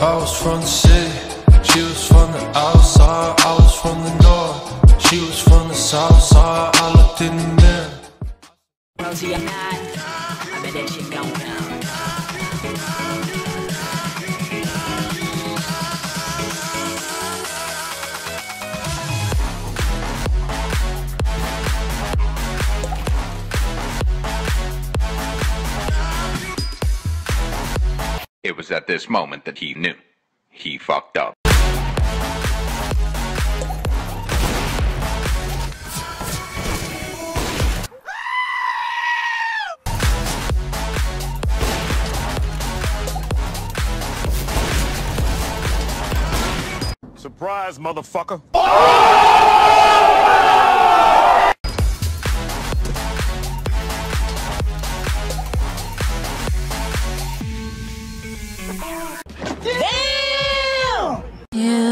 I was from the city, she was from the outside. I was from the north, she was from the south side. I looked in the mirror. It was at this moment that he knew. He fucked up. Surprise, motherfucker. Oh! Yeah.